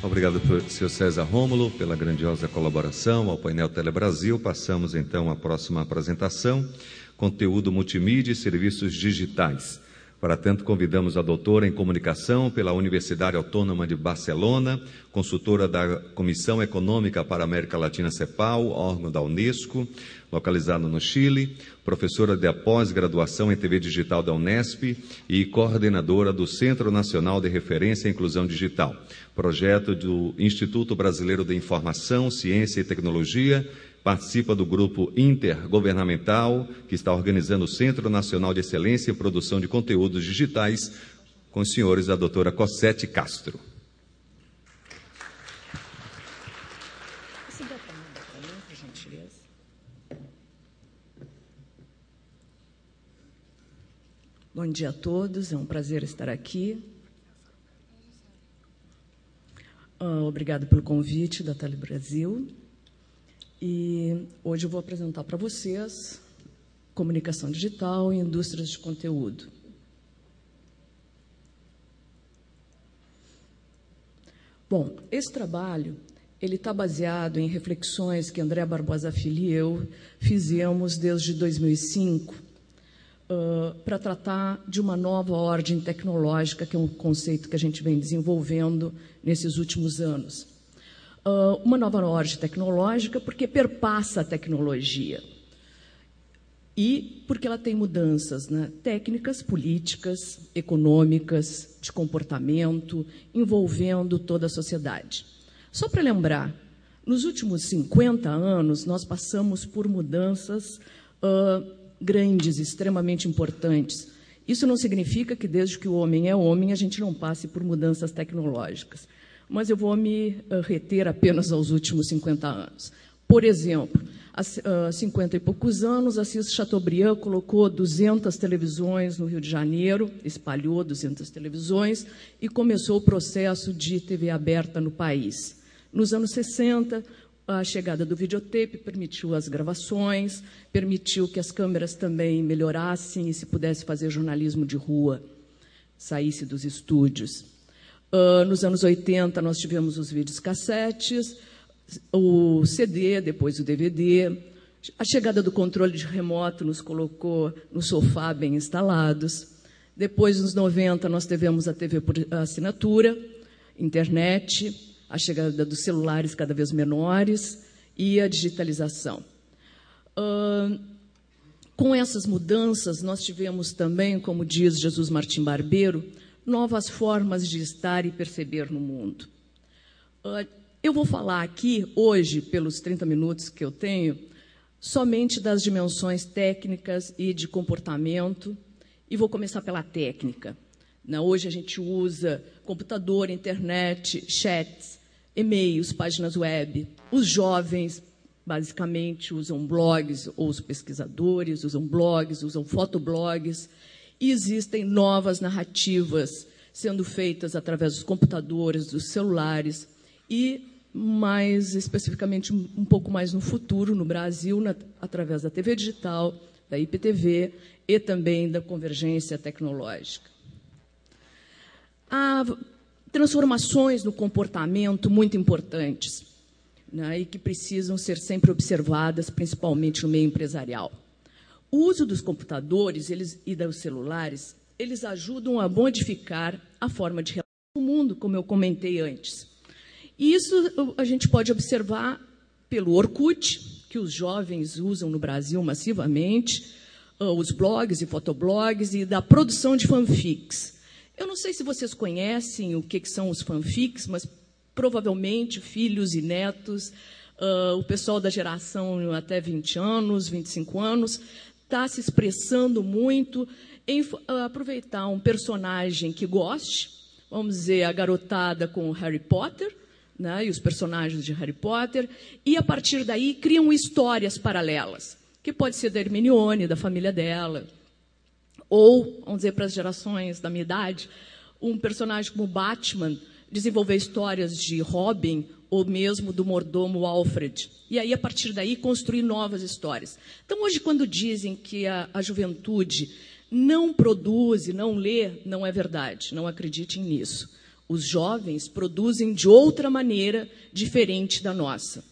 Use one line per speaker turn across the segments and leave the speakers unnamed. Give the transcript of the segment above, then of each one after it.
Obrigado, senhor César Rômulo, pela grandiosa colaboração ao painel Telebrasil. Passamos então à próxima apresentação: conteúdo multimídia e serviços digitais. Para tanto, convidamos a doutora em comunicação pela Universidade Autônoma de Barcelona, consultora da Comissão Econômica para a América Latina CEPAL, órgão da Unesco, localizado no Chile, professora de pós-graduação em TV Digital da Unesp e coordenadora do Centro Nacional de Referência à Inclusão Digital, projeto do Instituto Brasileiro de Informação, Ciência e Tecnologia, participa do grupo intergovernamental que está organizando o Centro Nacional de Excelência em Produção de Conteúdos Digitais, com os senhores a doutora Cossete Castro.
Bom dia a todos, é um prazer estar aqui. Uh, obrigado pelo convite da Tele Brasil. E hoje eu vou apresentar para vocês comunicação digital e indústrias de conteúdo. Bom, esse trabalho ele está baseado em reflexões que André Barbosa Filho e eu fizemos desde 2005 uh, para tratar de uma nova ordem tecnológica, que é um conceito que a gente vem desenvolvendo nesses últimos anos uh, uma nova ordem tecnológica porque perpassa a tecnologia e porque ela tem mudanças né, técnicas, políticas, econômicas, de comportamento, envolvendo toda a sociedade. Só para lembrar, nos últimos 50 anos, nós passamos por mudanças uh, grandes, extremamente importantes. Isso não significa que, desde que o homem é homem, a gente não passe por mudanças tecnológicas mas eu vou me eh, reter apenas aos últimos 50 anos. Por exemplo, há 50 e poucos anos, Assis Chateaubriand colocou 200 televisões no Rio de Janeiro, espalhou 200 televisões e começou o processo de TV aberta no país. Nos anos 60, a chegada do videotape permitiu as gravações, permitiu que as câmeras também melhorassem e se pudesse fazer jornalismo de rua, saísse dos estúdios. Uh, nos anos 80, nós tivemos os vídeos cassetes, o CD, depois o DVD. A chegada do controle de remoto nos colocou no sofá bem instalados. Depois, nos 90, nós tivemos a TV por assinatura, internet, a chegada dos celulares cada vez menores e a digitalização. Uh, com essas mudanças, nós tivemos também, como diz Jesus Martim Barbeiro, novas formas de estar e perceber no mundo. Uh, eu vou falar aqui, hoje, pelos 30 minutos que eu tenho, somente das dimensões técnicas e de comportamento, e vou começar pela técnica. Né? Hoje a gente usa computador, internet, chats, e-mails, páginas web. Os jovens, basicamente, usam blogs, ou os pesquisadores usam blogs, usam fotoblogs, e existem novas narrativas sendo feitas através dos computadores, dos celulares e mais especificamente um pouco mais no futuro no Brasil, na, através da TV digital, da IPTV e também da convergência tecnológica. Há transformações no comportamento muito importantes né, e que precisam ser sempre observadas, principalmente no meio empresarial. O uso dos computadores eles, e dos celulares, eles ajudam a modificar a forma de relação com o mundo, como eu comentei antes. E isso a gente pode observar pelo Orkut, que os jovens usam no Brasil massivamente, ah, os blogs e fotoblogs e da produção de fanfics. Eu não sei se vocês conhecem o que, são os fanfics, mas provavelmente filhos e netos, uh, o pessoal da geração até 20 anos, 25 anos, está se expressando muito em ah, aproveitar um personagem que goste, vamos dizer, a garotada com Harry Potter, né, e os personagens de Harry Potter, e a partir daí criam histórias paralelas, que pode ser da Hermione, da família dela, ou, vamos dizer, para as gerações da minha idade, um personagem como Batman desenvolver histórias de Robin ou mesmo do mordomo Alfred. E aí, a partir daí, construir novas histórias. Então, hoje, quando dizem que a, a juventude não produz e não lê, não é verdade. Não acreditem nisso. Os jovens produzem de outra maneira, diferente da nossa.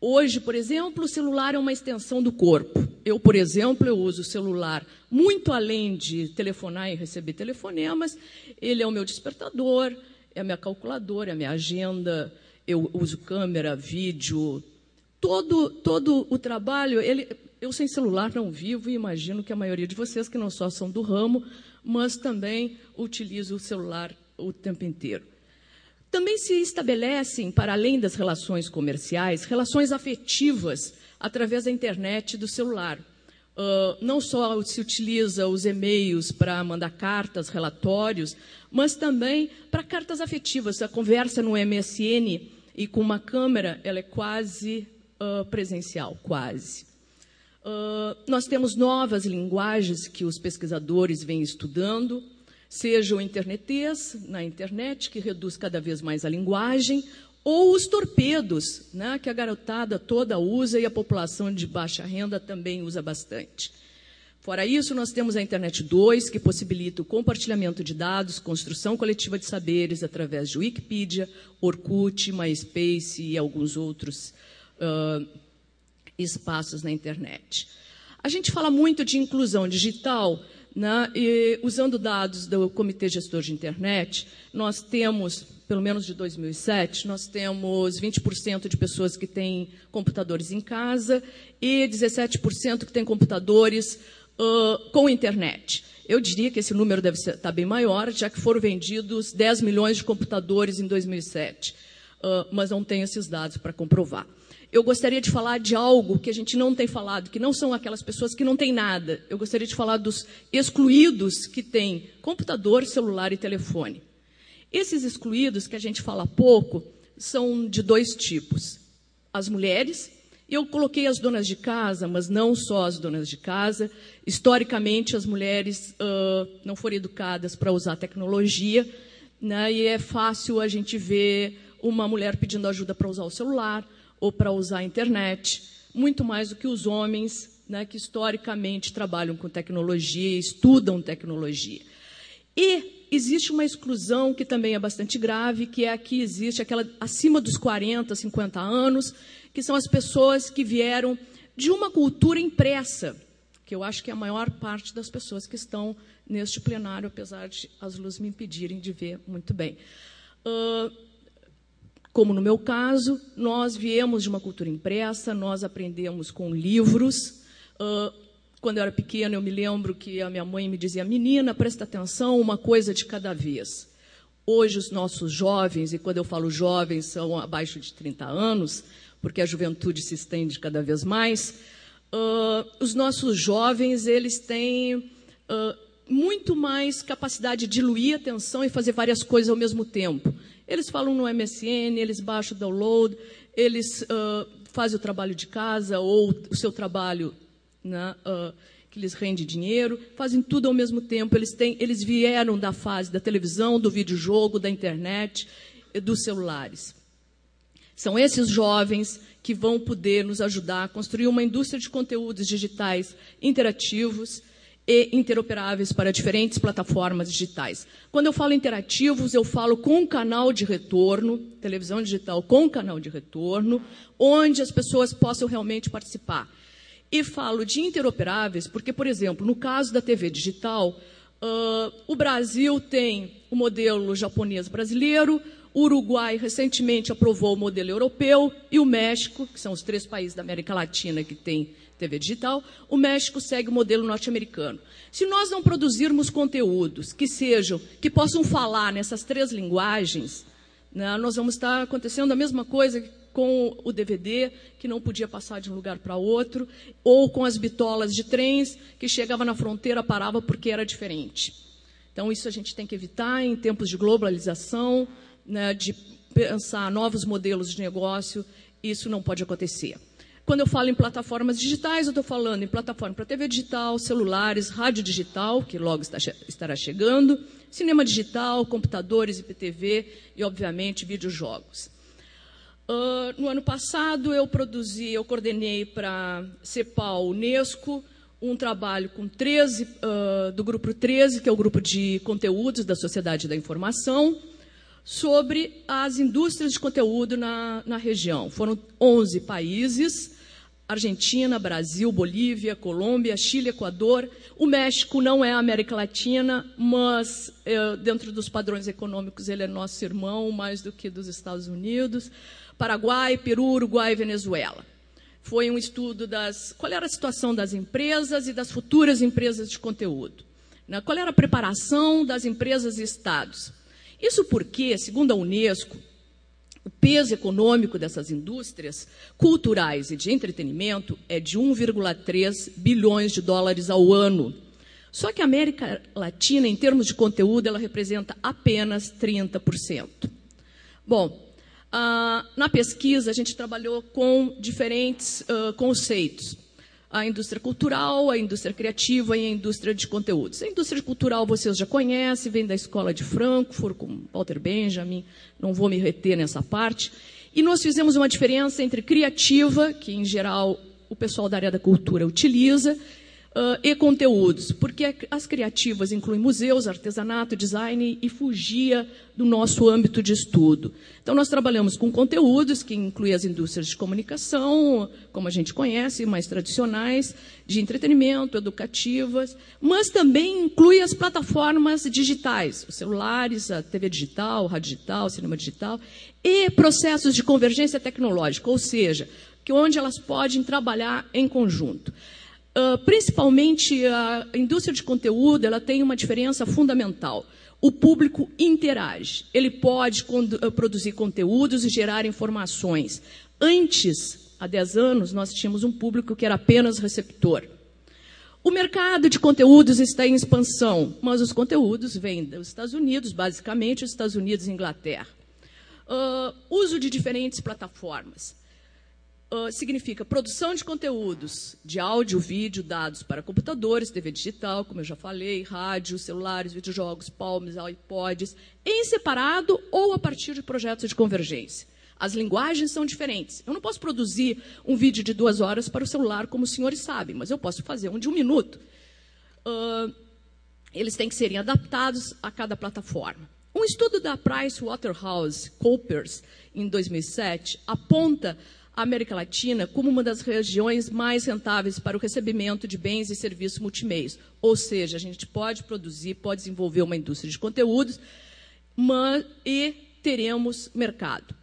Hoje, por exemplo, o celular é uma extensão do corpo. Eu, por exemplo, eu uso o celular muito além de telefonar e receber telefonemas. Ele é o meu despertador, é a minha calculadora, é a minha agenda. Eu uso câmera, vídeo. Todo, todo o trabalho, ele, eu sem celular não vivo e imagino que a maioria de vocês, que não só são do ramo, mas também utilizo o celular o tempo inteiro. Também se estabelecem, para além das relações comerciais, relações afetivas através da internet e do celular. Uh, não só se utiliza os e-mails para mandar cartas, relatórios, mas também para cartas afetivas. A conversa no MSN e com uma câmera, ela é quase uh, presencial, quase. Uh, nós temos novas linguagens que os pesquisadores vêm estudando, seja o internetês, na internet, que reduz cada vez mais a linguagem, ou os torpedos, né, que a garotada toda usa e a população de baixa renda também usa bastante. Fora isso, nós temos a Internet 2, que possibilita o compartilhamento de dados, construção coletiva de saberes através de Wikipedia, Orkut, MySpace e alguns outros uh, espaços na internet. A gente fala muito de inclusão digital, né? E, usando dados do Comitê Gestor de Internet, nós temos, pelo menos de 2007, nós temos 20% de pessoas que têm computadores em casa e 17% que têm computadores uh, com internet. Eu diria que esse número deve estar tá bem maior, já que foram vendidos 10 milhões de computadores em 2007. Uh, mas não tenho esses dados para comprovar eu gostaria de falar de algo que a gente não tem falado, que não são aquelas pessoas que não têm nada. Eu gostaria de falar dos excluídos que têm computador, celular e telefone. Esses excluídos, que a gente fala pouco, são de dois tipos. As mulheres, eu coloquei as donas de casa, mas não só as donas de casa. Historicamente, as mulheres uh, não foram educadas para usar tecnologia, né, e é fácil a gente ver uma mulher pedindo ajuda para usar o celular, ou para usar a internet, muito mais do que os homens né, que historicamente trabalham com tecnologia, estudam tecnologia. E existe uma exclusão que também é bastante grave, que é aqui existe aquela acima dos 40, 50 anos, que são as pessoas que vieram de uma cultura impressa, que eu acho que é a maior parte das pessoas que estão neste plenário, apesar de as luzes me impedirem de ver muito bem. Uh, como no meu caso, nós viemos de uma cultura impressa, nós aprendemos com livros. Uh, quando eu era pequena, eu me lembro que a minha mãe me dizia: Menina, presta atenção, uma coisa de cada vez. Hoje, os nossos jovens, e quando eu falo jovens, são abaixo de 30 anos, porque a juventude se estende cada vez mais. Uh, os nossos jovens, eles têm uh, muito mais capacidade de diluir a atenção e fazer várias coisas ao mesmo tempo. Eles falam no MSN, eles baixam o download, eles uh, fazem o trabalho de casa ou o seu trabalho né, uh, que lhes rende dinheiro, fazem tudo ao mesmo tempo. Eles, têm, eles vieram da fase da televisão, do videojogo, da internet, dos celulares. São esses jovens que vão poder nos ajudar a construir uma indústria de conteúdos digitais interativos, e interoperáveis para diferentes plataformas digitais. Quando eu falo interativos, eu falo com canal de retorno, televisão digital com canal de retorno, onde as pessoas possam realmente participar. E falo de interoperáveis porque, por exemplo, no caso da TV digital, uh, o Brasil tem o modelo japonês brasileiro, o Uruguai recentemente aprovou o modelo europeu e o México, que são os três países da América Latina que têm TV digital, o México segue o modelo norte-americano. Se nós não produzirmos conteúdos que sejam, que possam falar nessas três linguagens, né, nós vamos estar acontecendo a mesma coisa com o DVD, que não podia passar de um lugar para outro, ou com as bitolas de trens, que chegava na fronteira, parava porque era diferente. Então, isso a gente tem que evitar em tempos de globalização, né, de pensar novos modelos de negócio, isso não pode acontecer. Quando eu falo em plataformas digitais, eu estou falando em plataforma para TV digital, celulares, rádio digital, que logo está, estará chegando, cinema digital, computadores, IPTV e, obviamente, videojogos. Uh, no ano passado, eu produzi, eu coordenei para CEPAL Unesco um trabalho com 13, uh, do grupo 13, que é o grupo de conteúdos da Sociedade da Informação, sobre as indústrias de conteúdo na, na região. Foram 11 países, Argentina, Brasil, Bolívia, Colômbia, Chile, Equador. O México não é América Latina, mas é, dentro dos padrões econômicos ele é nosso irmão mais do que dos Estados Unidos. Paraguai, Peru, Uruguai e Venezuela. Foi um estudo das qual era a situação das empresas e das futuras empresas de conteúdo. Né? Qual era a preparação das empresas e estados isso porque, segundo a Unesco, o peso econômico dessas indústrias culturais e de entretenimento é de 1,3 bilhões de dólares ao ano. Só que a América Latina, em termos de conteúdo, ela representa apenas 30%. Bom, ah, na pesquisa a gente trabalhou com diferentes uh, conceitos a indústria cultural, a indústria criativa e a indústria de conteúdos. A indústria cultural vocês já conhecem, vem da escola de Frankfurt, com Walter Benjamin, não vou me reter nessa parte. E nós fizemos uma diferença entre criativa, que em geral o pessoal da área da cultura utiliza, uh, e conteúdos, porque as criativas incluem museus, artesanato, design e fugia do nosso âmbito de estudo. Então, nós trabalhamos com conteúdos que incluem as indústrias de comunicação, como a gente conhece, mais tradicionais, de entretenimento, educativas, mas também inclui as plataformas digitais, os celulares, a TV digital, rádio digital, cinema digital, e processos de convergência tecnológica, ou seja, que onde elas podem trabalhar em conjunto. Uh, principalmente a indústria de conteúdo, ela tem uma diferença fundamental. O público interage. Ele pode uh, produzir conteúdos e gerar informações. Antes, há 10 anos, nós tínhamos um público que era apenas receptor. O mercado de conteúdos está em expansão, mas os conteúdos vêm dos Estados Unidos, basicamente, os Estados Unidos e Inglaterra. Uh, uso de diferentes plataformas uh, significa produção de conteúdos de áudio, vídeo, dados para computadores, TV digital, como eu já falei, rádio, celulares, videojogos, palmes, iPods, em separado ou a partir de projetos de convergência. As linguagens são diferentes. Eu não posso produzir um vídeo de duas horas para o celular, como os senhores sabem, mas eu posso fazer um de um minuto. Uh, eles têm que serem adaptados a cada plataforma. Um estudo da PricewaterhouseCoopers, em 2007, aponta a América Latina como uma das regiões mais rentáveis para o recebimento de bens e serviços multimeios. Ou seja, a gente pode produzir, pode desenvolver uma indústria de conteúdos mas, e teremos mercado.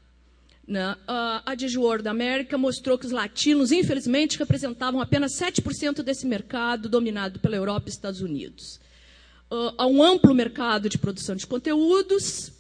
Né? A Digiworld da América mostrou que os latinos, infelizmente, representavam apenas 7% desse mercado dominado pela Europa e Estados Unidos. Uh, há um amplo mercado de produção de conteúdos,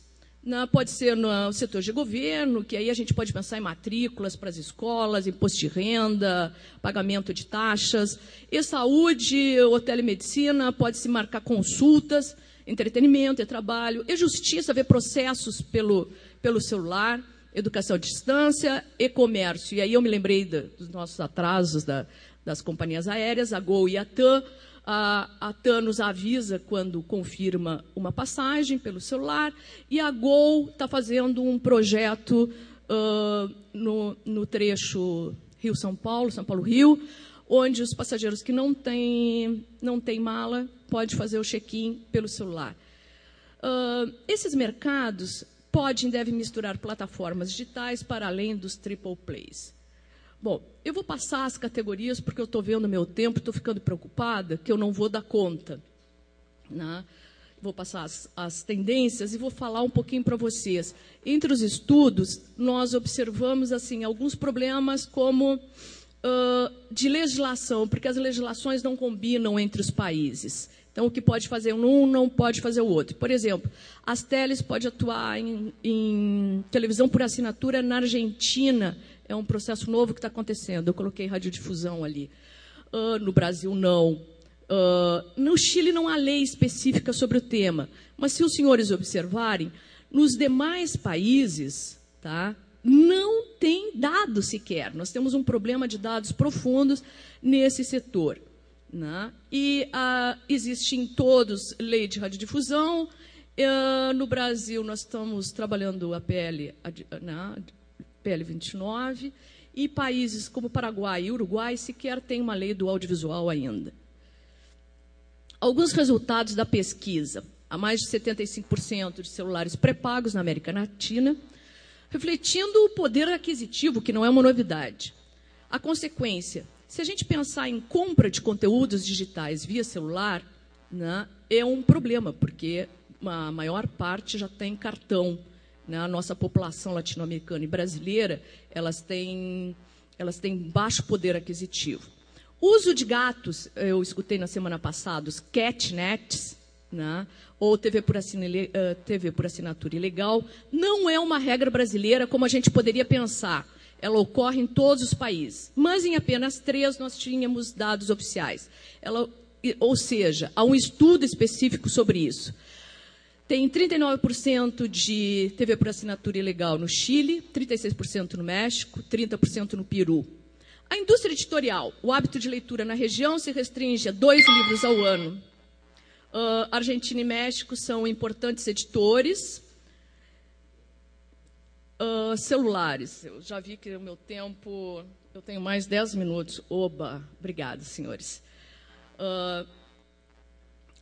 na, pode ser no setor de governo, que aí a gente pode pensar em matrículas para as escolas, imposto de renda, pagamento de taxas. E saúde ou telemedicina, pode-se marcar consultas, entretenimento e trabalho. E justiça, ver processos pelo, pelo celular, educação à distância e comércio. E aí eu me lembrei dos nossos atrasos da, das companhias aéreas, a Gol e a TAM, a, a TAN nos avisa quando confirma uma passagem pelo celular e a Gol está fazendo um projeto uh, no, no trecho Rio-São Paulo, São Paulo-Rio, onde os passageiros que não têm, não têm mala podem fazer o check-in pelo celular. Uh, esses mercados podem e devem misturar plataformas digitais para além dos triple plays. Bom, eu vou passar as categorias porque eu estou vendo meu tempo, estou ficando preocupada que eu não vou dar conta. Né? Vou passar as, as tendências e vou falar um pouquinho para vocês. Entre os estudos, nós observamos assim alguns problemas como uh, de legislação, porque as legislações não combinam entre os países. Então, o que pode fazer um não pode fazer o outro. Por exemplo, as teles podem atuar em, em televisão por assinatura na Argentina é um processo novo que está acontecendo. Eu coloquei radiodifusão ali. Uh, no Brasil, não. Uh, no Chile não há lei específica sobre o tema, mas se os senhores observarem, nos demais países, tá, não tem dados sequer. Nós temos um problema de dados profundos nesse setor. Né? E uh, existe em todos lei de radiodifusão. Uh, no Brasil, nós estamos trabalhando a PL, né, PL 29, e países como Paraguai e Uruguai sequer têm uma lei do audiovisual ainda. Alguns resultados da pesquisa. a mais de 75% de celulares pré-pagos na América Latina, refletindo o poder aquisitivo, que não é uma novidade. A consequência, se a gente pensar em compra de conteúdos digitais via celular, né, é um problema, porque a maior parte já tem cartão. Né? A nossa população latino-americana e brasileira, elas têm, elas têm baixo poder aquisitivo. Uso de gatos, eu escutei na semana passada, os catnets, né? ou TV por, uh, TV por assinatura ilegal, não é uma regra brasileira como a gente poderia pensar. Ela ocorre em todos os países. Mas em apenas três nós tínhamos dados oficiais. Ela, ou seja, há um estudo específico sobre isso. Tem 39% de TV por assinatura ilegal no Chile, 36% no México, 30% no Peru. A indústria editorial, o hábito de leitura na região se restringe a dois livros ao ano. Uh, Argentina e México são importantes editores. Uh, celulares, eu já vi que o meu tempo, eu tenho mais 10 minutos. Oba, obrigada, senhores. Uh,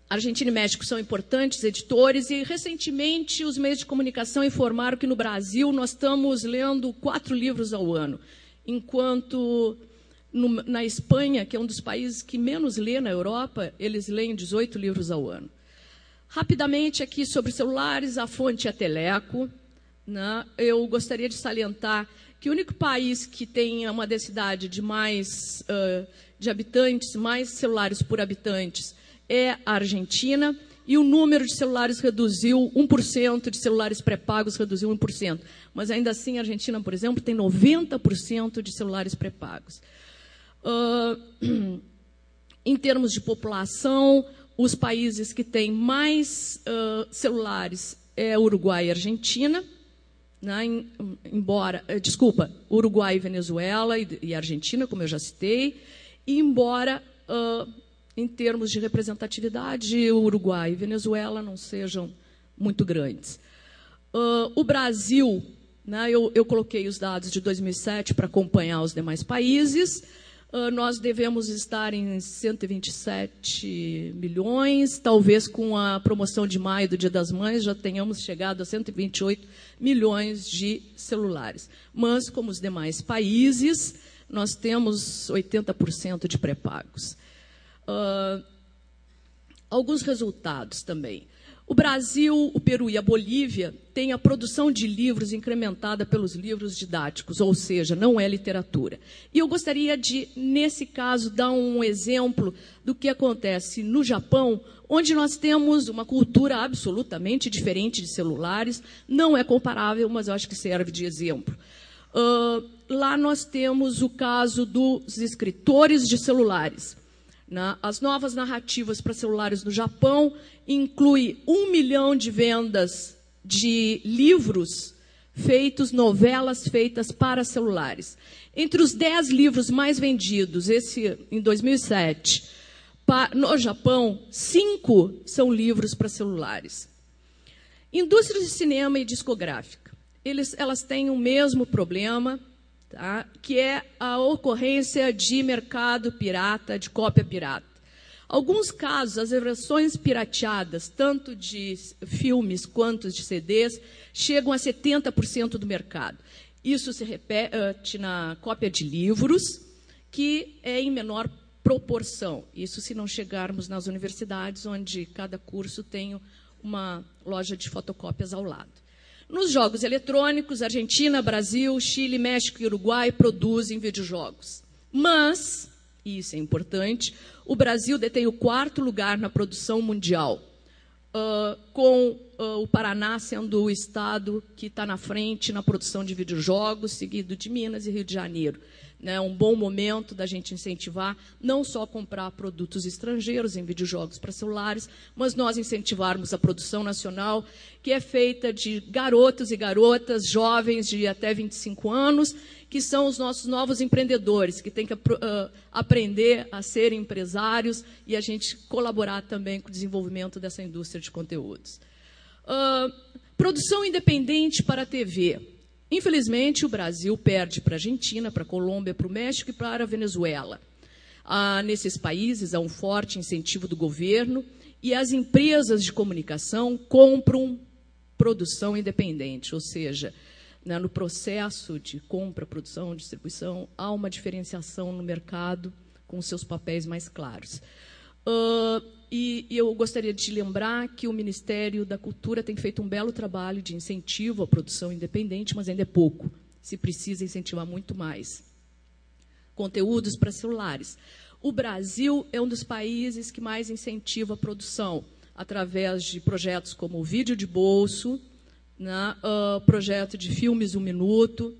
Argentina e México são importantes editores e, recentemente, os meios de comunicação informaram que no Brasil nós estamos lendo quatro livros ao ano, enquanto no, na Espanha, que é um dos países que menos lê na Europa, eles leem 18 livros ao ano. Rapidamente aqui sobre celulares, a fonte é Teleco. Né? Eu gostaria de salientar que o único país que tem uma densidade de mais uh, de habitantes, mais celulares por habitantes, é a Argentina, e o número de celulares reduziu 1%, de celulares pré-pagos reduziu 1%. Mas ainda assim, a Argentina, por exemplo, tem 90% de celulares pré-pagos. Uh, em termos de população, os países que têm mais uh, celulares é Uruguai e Argentina. Né, em, embora, eh, desculpa, Uruguai, Venezuela e, e, Argentina, como eu já citei, e embora uh, em termos de representatividade, o Uruguai e Venezuela não sejam muito grandes. Uh, o Brasil, né, eu, eu, coloquei os dados de 2007 para acompanhar os demais países. Uh, nós devemos estar em 127 milhões, talvez com a promoção de maio do Dia das Mães já tenhamos chegado a 128 milhões de celulares. Mas, como os demais países, nós temos 80% de pré-pagos. Uh, alguns resultados também. O Brasil, o Peru e a Bolívia têm a produção de livros incrementada pelos livros didáticos, ou seja, não é literatura. E eu gostaria de, nesse caso, dar um exemplo do que acontece no Japão, onde nós temos uma cultura absolutamente diferente de celulares. Não é comparável, mas eu acho que serve de exemplo. Uh, lá nós temos o caso dos escritores de celulares. Né? As novas narrativas para celulares no Japão incluem um milhão de vendas de livros feitos, novelas feitas para celulares. Entre os dez livros mais vendidos, esse em 2007, no Japão, cinco são livros para celulares. Indústrias de cinema e discográfica. Eles, elas têm o mesmo problema, tá? que é a ocorrência de mercado pirata, de cópia pirata. Alguns casos, as versões pirateadas, tanto de filmes quanto de CDs, chegam a 70% do mercado. Isso se repete na cópia de livros, que é em menor proporção. Isso se não chegarmos nas universidades, onde cada curso tem uma loja de fotocópias ao lado. Nos jogos eletrônicos, Argentina, Brasil, Chile, México e Uruguai produzem videojogos. Mas, e isso é importante, o Brasil detém o quarto lugar na produção mundial, uh, com uh, o Paraná sendo o estado que está na frente na produção de videojogos, seguido de Minas e Rio de Janeiro né, um bom momento da gente incentivar não só comprar produtos estrangeiros em videojogos para celulares, mas nós incentivarmos a produção nacional, que é feita de garotos e garotas jovens de até 25 anos, que são os nossos novos empreendedores, que têm que uh, aprender a ser empresários e a gente colaborar também com o desenvolvimento dessa indústria de conteúdos. Uh, produção independente para a TV. Infelizmente, o Brasil perde para a Argentina, para a Colômbia, para o México e para a Venezuela. Ah, nesses países há um forte incentivo do governo e as empresas de comunicação compram produção independente, ou seja, né, no processo de compra, produção, distribuição, há uma diferenciação no mercado com seus papéis mais claros. Uh, e, e, eu gostaria de lembrar que o Ministério da Cultura tem feito um belo trabalho de incentivo à produção independente, mas ainda é pouco. Se precisa incentivar muito mais. Conteúdos para celulares. O Brasil é um dos países que mais incentiva a produção, através de projetos como o Vídeo de Bolso, né, uh, projeto de Filmes Um Minuto.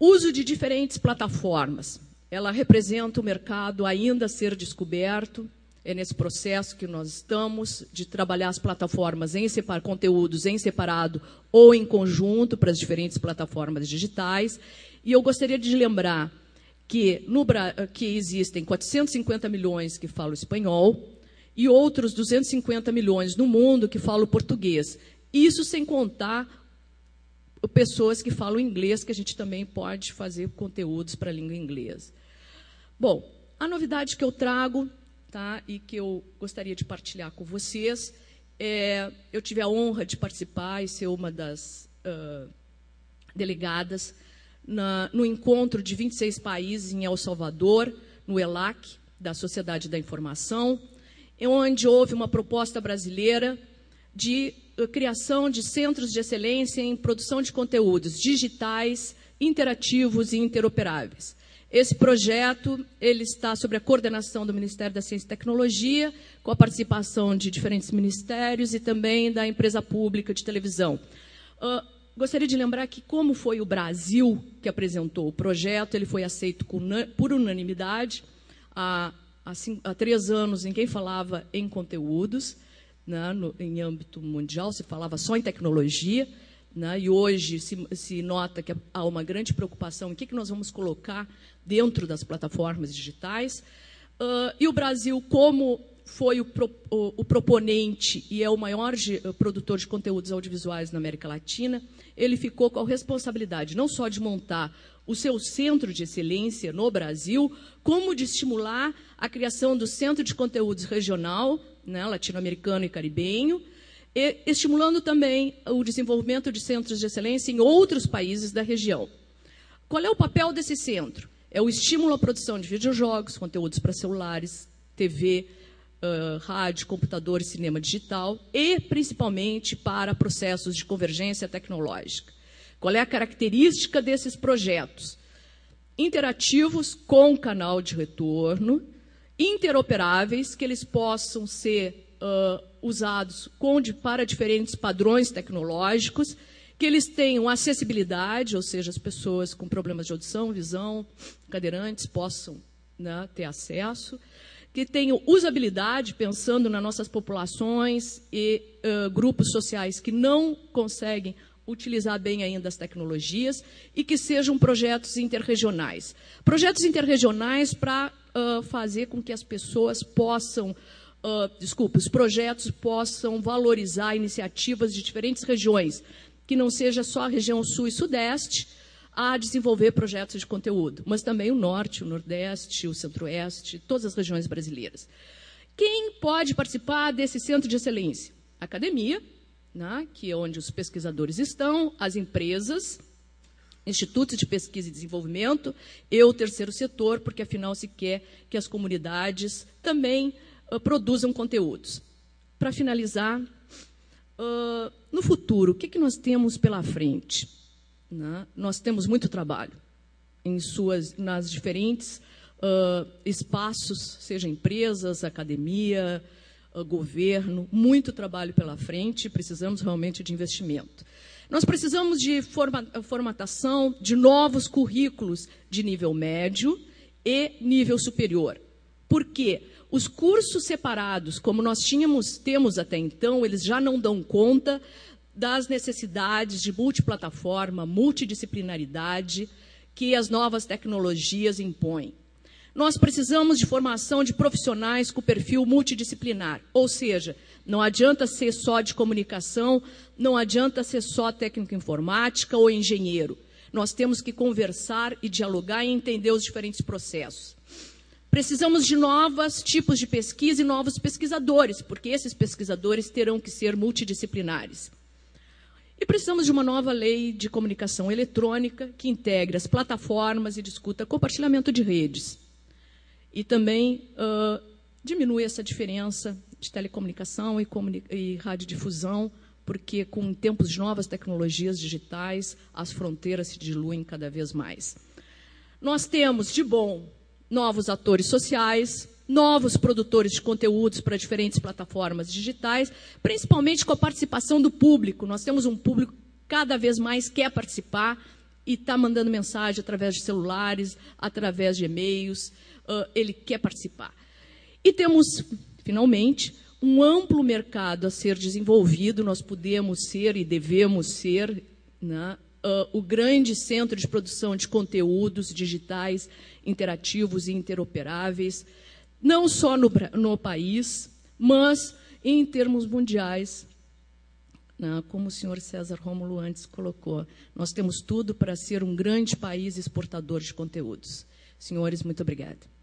Uso de diferentes plataformas. Ela representa o mercado ainda a ser descoberto. É nesse processo que nós estamos de trabalhar as plataformas em separar conteúdos em separado ou em conjunto para as diferentes plataformas digitais. E eu gostaria de lembrar que, no, que existem 450 milhões que falam espanhol e outros 250 milhões no mundo que falam português. Isso sem contar pessoas que falam inglês, que a gente também pode fazer conteúdos para a língua inglesa. Bom, a novidade que eu trago, tá, e que eu gostaria de partilhar com vocês, é, eu tive a honra de participar e ser uma das uh, delegadas na, no encontro de 26 países em El Salvador, no ELAC, da Sociedade da Informação, onde houve uma proposta brasileira de criação de centros de excelência em produção de conteúdos digitais, interativos e interoperáveis. Esse projeto ele está sob a coordenação do Ministério da Ciência e Tecnologia, com a participação de diferentes ministérios e também da empresa pública de televisão. Uh, gostaria de lembrar que, como foi o Brasil que apresentou o projeto, ele foi aceito por unanimidade há, há, cinco, há, três anos em quem falava em conteúdos, né, no, em âmbito mundial, se falava só em tecnologia. Né, e hoje se, se, nota que há uma grande preocupação em que, que nós vamos colocar dentro das plataformas digitais. Uh, e o Brasil, como foi o, pro, o, o, proponente e é o maior de, uh, produtor de conteúdos audiovisuais na América Latina, ele ficou com a responsabilidade não só de montar o seu centro de excelência no Brasil, como de estimular a criação do Centro de Conteúdos Regional, né, latino-americano e caribenho, e estimulando também o desenvolvimento de centros de excelência em outros países da região. Qual é o papel desse centro? É o estímulo à produção de videojogos, conteúdos para celulares, TV, uh, rádio, computador e cinema digital, e principalmente para processos de convergência tecnológica. Qual é a característica desses projetos? Interativos com canal de retorno, interoperáveis, que eles possam ser uh, usados com, para diferentes padrões tecnológicos que eles tenham acessibilidade, ou seja, as pessoas com problemas de audição, visão, cadeirantes possam né, ter acesso, que tenham usabilidade, pensando nas nossas populações e uh, grupos sociais que não conseguem utilizar bem ainda as tecnologias e que sejam projetos interregionais. Projetos interregionais para uh, fazer com que as pessoas possam Uh, desculpa, os projetos possam valorizar iniciativas de diferentes regiões, que não seja só a região sul e sudeste a desenvolver projetos de conteúdo, mas também o norte, o nordeste, o centro-oeste, todas as regiões brasileiras. Quem pode participar desse centro de excelência? A academia, né, que é onde os pesquisadores estão, as empresas, institutos de pesquisa e desenvolvimento e o terceiro setor, porque afinal se quer que as comunidades também uh, produzam conteúdos. Para finalizar, Uh, no futuro, o que, que nós temos pela frente? Né? Nós temos muito trabalho em suas, nas diferentes uh, espaços, seja empresas, academia, governo, muito trabalho pela frente, precisamos realmente de investimento. Nós precisamos de forma, formatação de novos currículos de nível médio e nível superior. Por quê? Os cursos separados, como nós tínhamos, temos até então, eles já não dão conta das necessidades de multiplataforma, multidisciplinaridade que as novas tecnologias impõem. Nós precisamos de formação de profissionais com perfil multidisciplinar, ou seja, não adianta ser só de comunicação, não adianta ser só técnico informática ou engenheiro. Nós temos que conversar e dialogar e entender os diferentes processos. Precisamos de novos tipos de pesquisa e novos pesquisadores, porque esses pesquisadores terão que ser multidisciplinares. E precisamos de uma nova lei de comunicação eletrônica que integre as plataformas e discuta compartilhamento de redes. E também uh, diminui essa diferença de telecomunicação e, e radiodifusão, porque com tempos de novas tecnologias digitais, as fronteiras se diluem cada vez mais. Nós temos, de bom, novos atores sociais, novos produtores de conteúdos para diferentes plataformas digitais, principalmente com a participação do público. Nós temos um público que cada vez mais quer participar e está mandando mensagem através de celulares, através de e-mails, uh, ele quer participar. E temos, finalmente, um amplo mercado a ser desenvolvido, nós podemos ser e devemos ser né, uh, o grande centro de produção de conteúdos digitais, interativos e interoperáveis, não só no, no país, mas em termos mundiais, como o senhor César Rômulo antes colocou. Nós temos tudo para ser um grande país exportador de conteúdos. Senhores, muito obrigada.